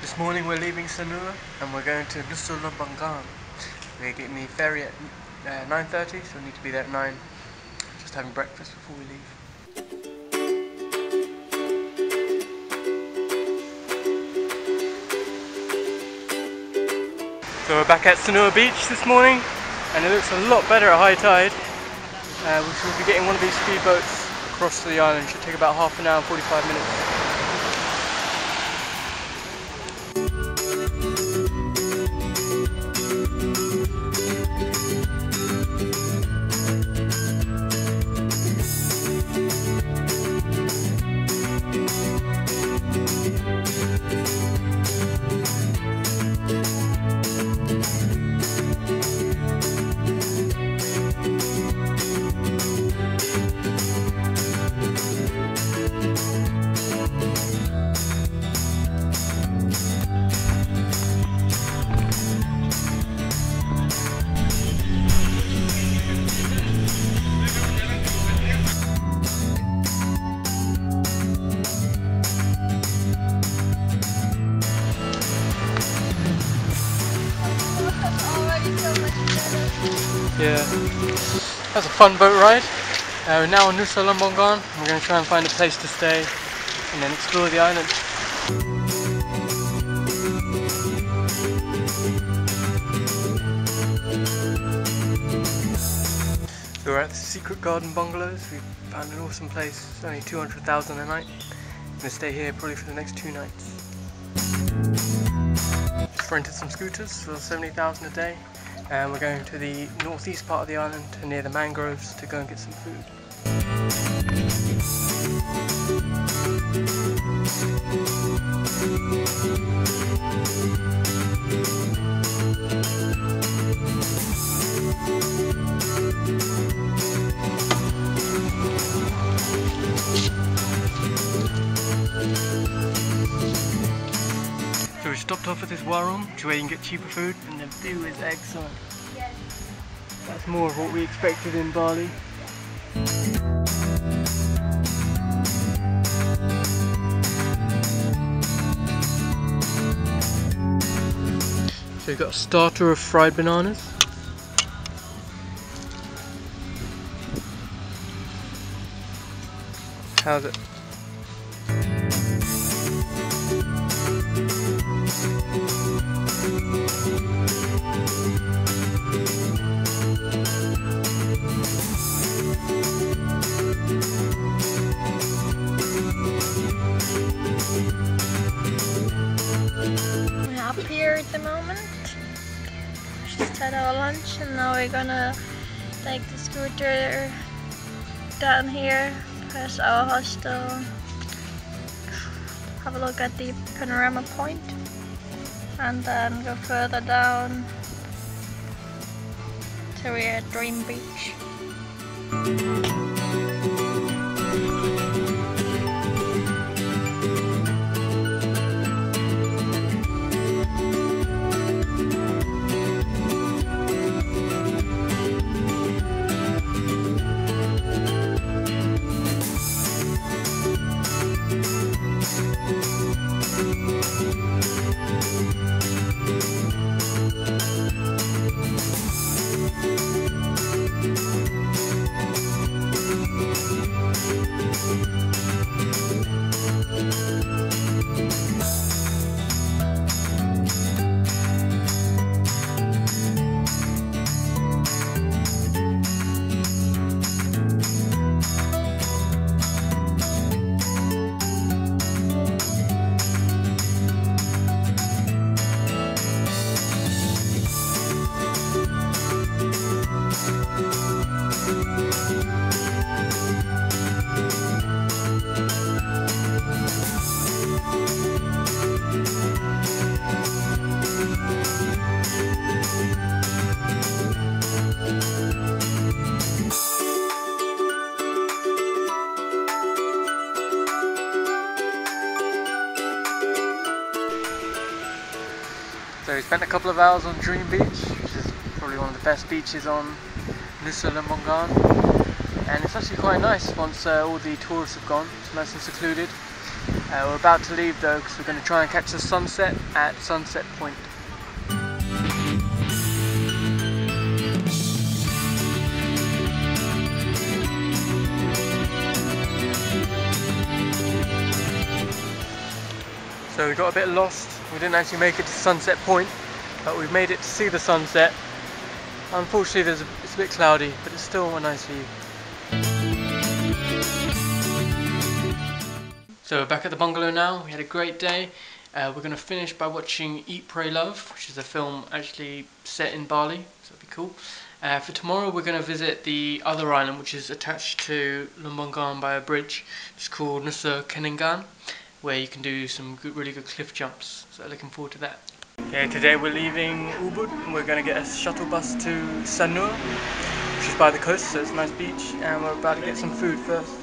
This morning we're leaving Sanur and we're going to Nusa Lembongan. We're getting the ferry at uh, 9.30 so we need to be there at 9. Just having breakfast before we leave. So we're back at Sanur Beach this morning and it looks a lot better at high tide. Uh, we should be getting one of these speedboats across to the island. It Should take about half an hour, and 45 minutes. Yeah, that's a fun boat ride. Uh, we're now on Nusa Lembongan. We're going to try and find a place to stay and then explore the island. So We're at the Secret Garden Bungalows. We found an awesome place. It's only 200,000 a night. I'm going to stay here probably for the next two nights. Just rented some scooters for 70,000 a day and we're going to the northeast part of the island near the mangroves to go and get some food. Stopped off at this warung, to where you can get cheaper food, and the view is excellent. That's more of what we expected in Bali. So you've got a starter of fried bananas. How's it? Up here at the moment. Just had our lunch and now we're gonna take the scooter down here past our hostel. Have a look at the panorama point and then go further down to we're at Dream Beach. So we spent a couple of hours on Dream Beach, which is probably one of the best beaches on Nusa Lembongan. And it's actually quite nice once uh, all the tourists have gone. It's nice and secluded. Uh, we're about to leave though because we're going to try and catch the sunset at Sunset Point. So we got a bit lost. We didn't actually make it to Sunset Point, but we've made it to see the sunset. Unfortunately, there's a, it's a bit cloudy, but it's still a nice view. So we're back at the bungalow now. We had a great day. Uh, we're going to finish by watching Eat, Pray, Love, which is a film actually set in Bali, so it'll be cool. Uh, for tomorrow, we're going to visit the other island, which is attached to Lembongan by a bridge. It's called Nusa Keningan, where you can do some good, really good cliff jumps. So looking forward to that. Okay, today we're leaving Ubud. and We're going to get a shuttle bus to Sanur, which is by the coast, so it's a nice beach, and we're about to get some food first.